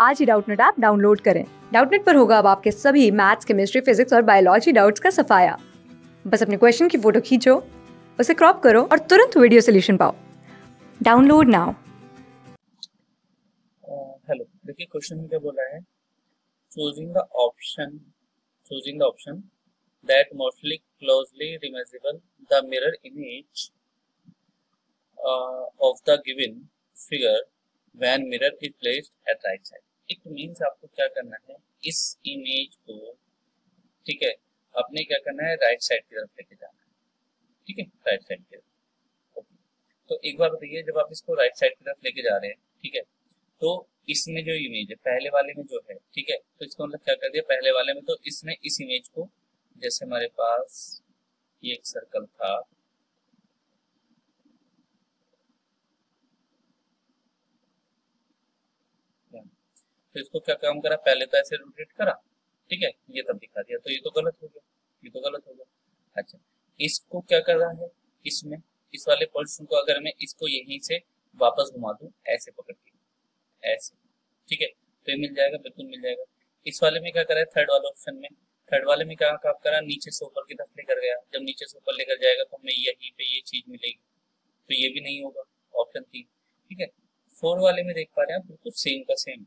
आज ही Doubtnut app download करें। डाउटनेट पर होगा अब आपके सभी मैथ्स, केमिस्ट्री, फिजिक्स और बायोलॉजी डाउट्स का सफाया। बस अपने क्वेश्चन की फ़ोटो खींचो, उसे क्रॉप करो और तुरंत वीडियो सोल्यूशन पाओ। Download now. हेलो, देखिए क्वेश्चन में क्या बोला है? Choosing the option choosing the option that mostly closely resembles the mirror image of the given figure when mirror is placed at right side it means आपको क्या करना है? इस इमेज को, ठीक है, आपने क्या करना है? राइट साइड की तरफ़ लेके जाना है। ठीक है? राइट साइड की तरफ़। ओके तो एक बार बताइए, जब आप इसको राइट साइड की तरफ़ लेके जा रहे हैं, ठीक है तो इसमें जो इमेज है, पहले वाले में जो है, ठीक है तो इसका मतलब क्या कर दिया? पहले वाले में तो इसने इस इमेज को, जैसे हमारे पास ये एक सर्कल था तो इसको क्या काम करा? पहले तो ऐसे रोटेट करा। ठीक है? ये तब दिखा दिया। तो ये तो गलत हो गया। ये तो गलत हो गया। अच्छा। इसको क्या कर रहा है? इसमें, इस वाले पोर्शन को अगर मैं इसको यहीं से वापस घुमा दू, ऐसे पकड़ के। ऐसे। ठीक है? तो ये मिल जाएगा, बिल्कुल मिल जाएगा। इस वाले में क्या करा है? थर्ड वाले ऑप्शन में। थर्ड वाले में क्या काम करा? नीचे से ऊपर की तरफ़ लेकर गया। जब नीचे से ऊपर लेकर जाएगा तो हमें यहीं पे ये चीज़ मिलेगी। तो ये भी नहीं होगा। ऑप्शन तीन। ठीक है? फोर वाले में देख पा रहे हैं बिल्कुल सेम का सेम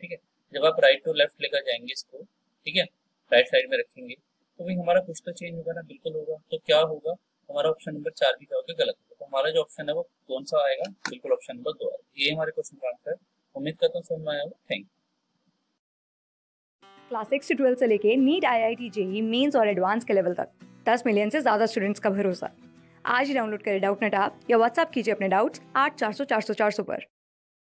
ठीक है? जब आप राइट टू लेफ़्ट लेकर जाएँगे इसको, ठीक है? राइट साइड में रखेंगे तो भाई हमारा कुछ तो चेंज होगा ना, बिल्कुल होगा। तो क्या होगा? हमारा ऑप्शन नंबर चार भी क्या होगा गलत होगा। तो हमारा जो ऑप्शन है वो कौन सा आएगा? बिल्कुल ऑप्शन नंबर दो आएगा। ये हमारे क्वेश्चन का आंसर उम्मीद करता हूँ समझ में आया होगा। थैंक क्लास सिक्स से ट्वेल्थ से लेके NEET I I T JEE mains और एडवांस के लेवल तक। दस मिलियन से ज़्यादा स्टूडेंट्स का भरोसा। आज ही डाउनलोड करें डाउट नेट आप या व्हाट्सअप कीजिए अपने डाउट्स आठ चार सौ चार सौ चार सौ पर।